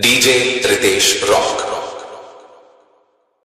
DJ Ritesh Rock. Rock.